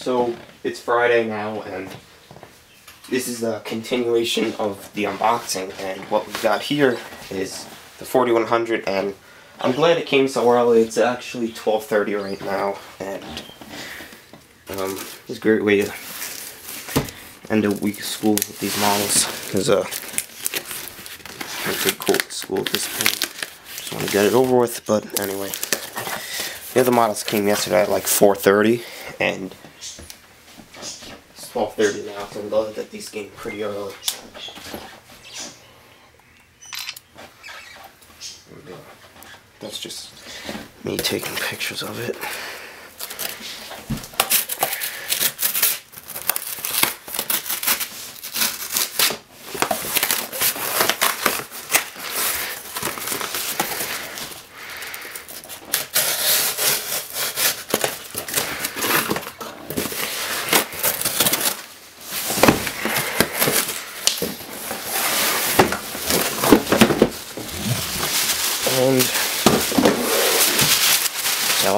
So it's Friday now, and this is a continuation of the unboxing. And what we've got here is the 4100, and I'm glad it came so early. It's actually 12:30 right now, and um, it's a great way to end a week of school with these models. Because I'm pretty cool school at this point. Just want to get it over with, but anyway. The other models came yesterday at like 4.30, and 12.30 now, so I'm glad that these came pretty early. That's just me taking pictures of it.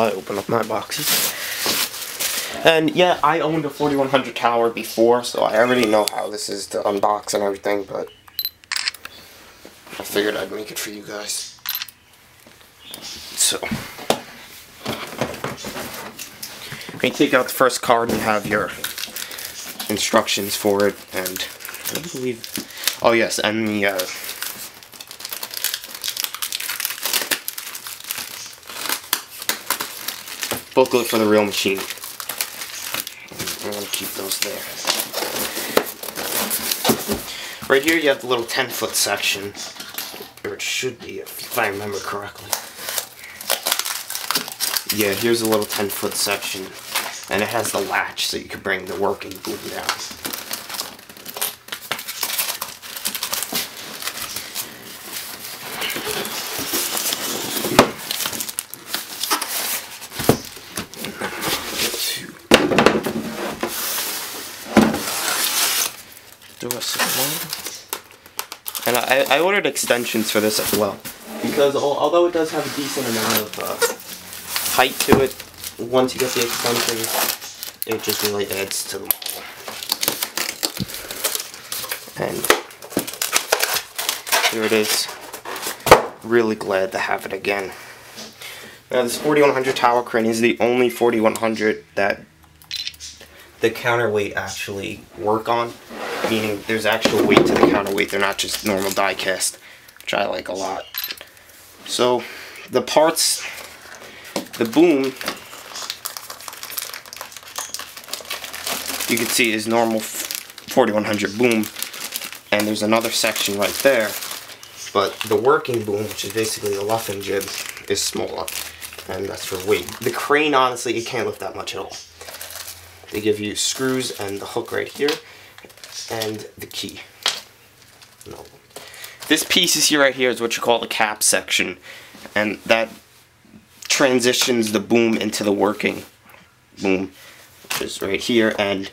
I open up my boxes. And yeah, I owned a 4100 tower before, so I already know how this is to unbox and everything, but I figured I'd make it for you guys. So, you take out the first card, you have your instructions for it, and I believe, oh yes, and the uh, booklet for the real machine. I'm gonna keep those there. Right here you have the little 10 foot section, or it should be if I remember correctly. Yeah, here's a little 10 foot section, and it has the latch so you can bring the working boom down. the rest of the And I, I ordered extensions for this as well. Because although it does have a decent amount of uh, height to it, once you get the extensions, it just really adds to the model. And here it is. Really glad to have it again. Now this 4100 tower crane is the only 4100 that the counterweight actually work on meaning there's actual weight to the counterweight. They're not just normal die cast, which I like a lot. So the parts, the boom, you can see is normal 4100 boom, and there's another section right there. But the working boom, which is basically the luffing jib, is smaller, and that's for weight. The crane, honestly, it can't lift that much at all. They give you screws and the hook right here, and the key. No. This piece is here right here is what you call the cap section, and that transitions the boom into the working boom, which is right here, and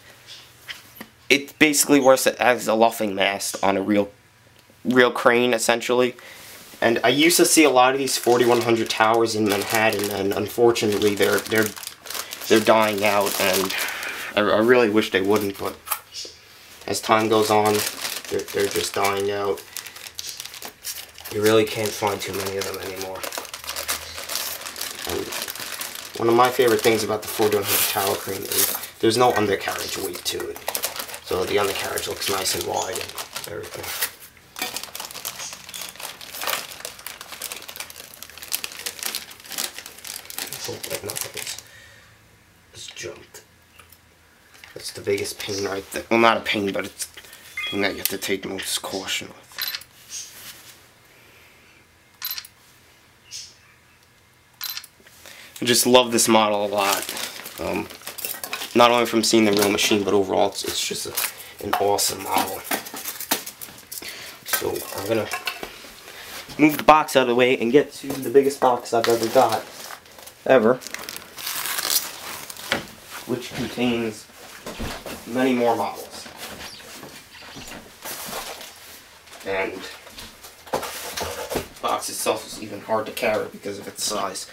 it basically works as a luffing mast on a real, real crane essentially. And I used to see a lot of these 4100 towers in Manhattan, and unfortunately they're they're they're dying out, and I, I really wish they wouldn't, but as time goes on, they're, they're just dying out. You really can't find too many of them anymore. And one of my favorite things about the 4100 tower crane is there's no undercarriage weight to it. So the undercarriage looks nice and wide and everything. Hope like nothing jumped. That's the biggest pain right there. Well, not a pain, but it's the thing that you have to take most caution with. I just love this model a lot. Um, not only from seeing the real machine, but overall, it's, it's just a, an awesome model. So I'm gonna move the box out of the way and get to the biggest box I've ever got, ever, which contains many more models. And the box itself is even hard to carry because of its size.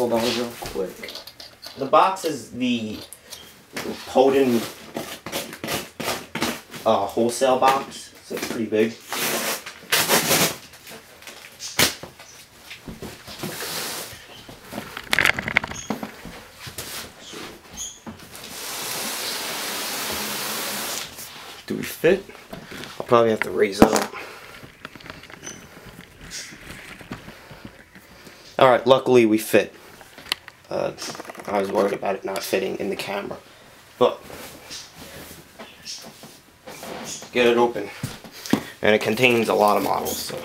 Hold on real quick. The box is the Potain uh, wholesale box, so it's pretty big. Do we fit? I'll probably have to raise up. Alright, luckily we fit. Uh, I was worried about it not fitting in the camera. But, get it open. And it contains a lot of models, so.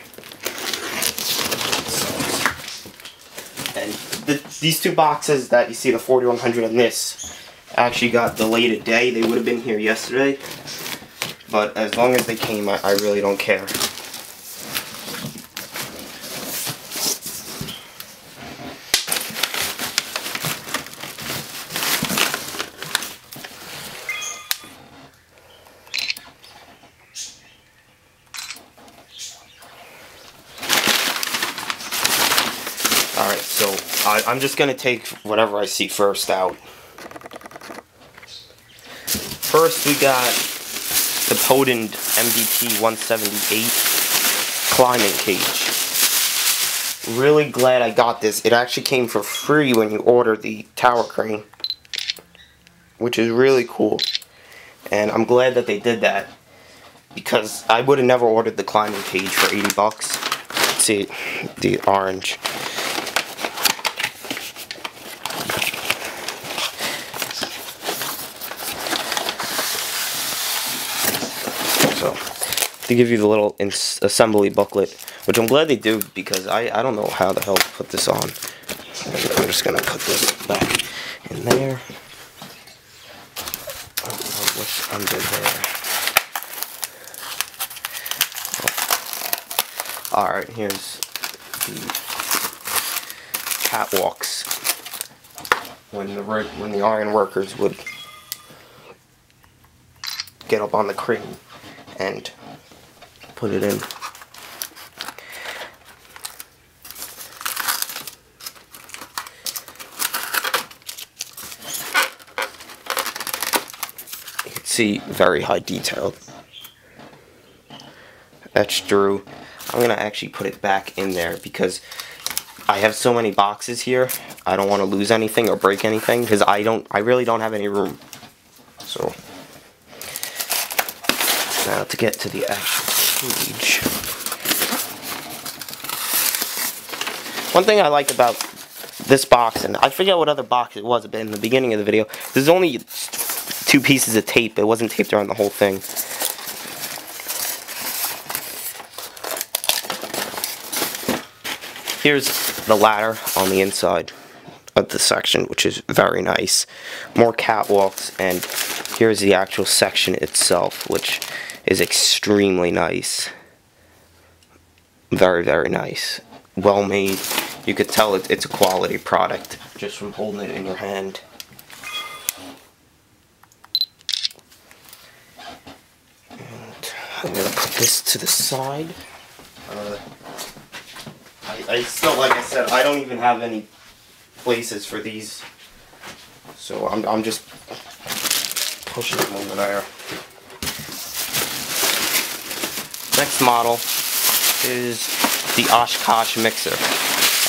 And the, these two boxes that you see, the 4100 and this, actually got delayed a day. They would have been here yesterday. But as long as they came, I, I really don't care. Alright, so I, I'm just going to take whatever I see first out. First, we got the Potain MDP 178 climbing cage. Really glad I got this. It actually came for free when you order the tower crane, which is really cool. And I'm glad that they did that because I would have never ordered the climbing cage for 80 bucks. See the orange. So, they give you the little assembly booklet, which I'm glad they do because I, I don't know how the hell to put this on. I'm just gonna put this back in there. Oh, what's under there? Oh. Alright, here's the catwalks when the when the iron workers would get up on the crane and put it in. You can see very high detail. That's true. I'm gonna actually put it back in there because I have so many boxes here. I don't want to lose anything or break anything because I don't. I really don't have any room. So. Now to get to the actual cage. One thing I like about this box, and I forget what other box it was but in the beginning of the video, there's only two pieces of tape. It wasn't taped around the whole thing. Here's the ladder on the inside of the section, which is very nice. More catwalks, and here's the actual section itself, which is extremely nice. Very, very nice. Well made. You could tell it, it's a quality product just from holding it in your hand. And I'm going to put this to the side. Uh, I, I still, like I said, I don't even have any places for these. So I'm, I'm just pushing them over there. Next model is the Oshkosh mixer.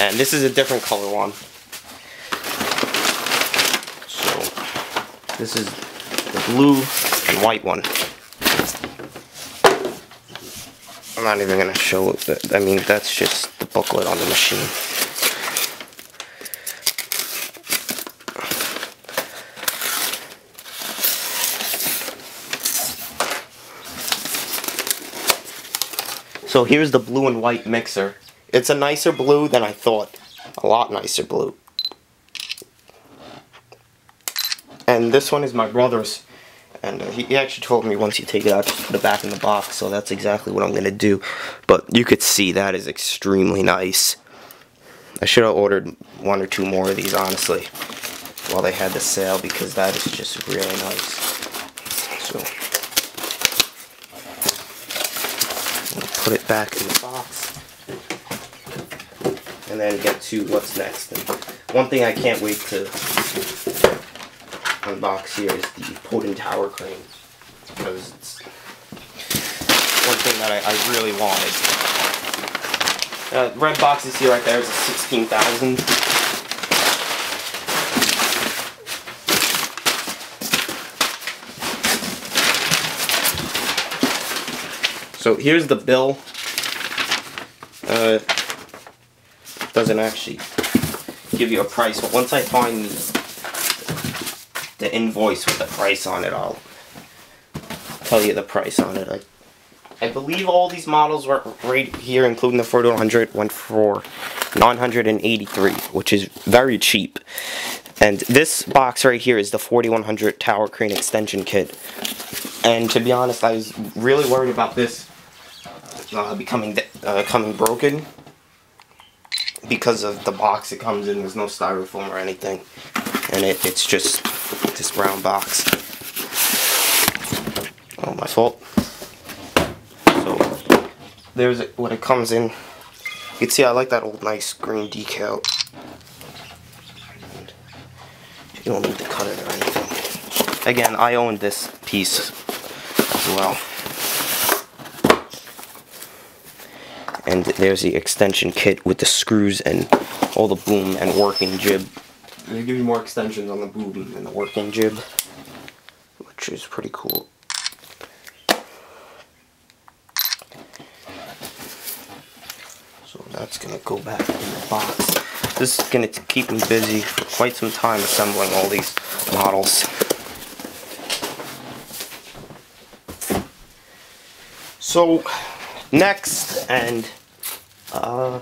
And this is a different color one. So this is the blue and white one. I'm not even to show it. I mean, that's just the booklet on the machine. So here's the blue and white mixer. It's a nicer blue than I thought. A lot nicer blue. And this one is my brother's. And uh, he actually told me once you take it out, just put it back in the box. So that's exactly what I'm going to do. But you could see that is extremely nice. I should have ordered one or two more of these, honestly, while they had the sale. Because that is just really nice. So... put it back in the box and then get to what's next. And one thing I can't wait to unbox here is the Potain Tower Crane. Because it's one thing that I, I really wanted. Uh, red box is here right there is a 16,000. So here's the bill. Uh, doesn't actually give you a price, but once I find the, the invoice with the price on it, I'll tell you the price on it. I, I believe all these models were right here, including the 4100, went for 983, which is very cheap. And this box right here is the 4100 Tower Crane Extension Kit. And to be honest, I was really worried about this uh, becoming uh, coming broken because of the box it comes in. There's no styrofoam or anything, and it, it's just this brown box. Oh, my fault. So there's when it comes in. You can see I like that old nice green decal. You don't need to cut it or anything. Again, I own this piece as well. And there's the extension kit with the screws and all the boom and working jib. They give you more extensions on the boom and the working jib, which is pretty cool. So that's gonna go back in the box. This is gonna keep me busy for quite some time assembling all these models. So, next, and uh,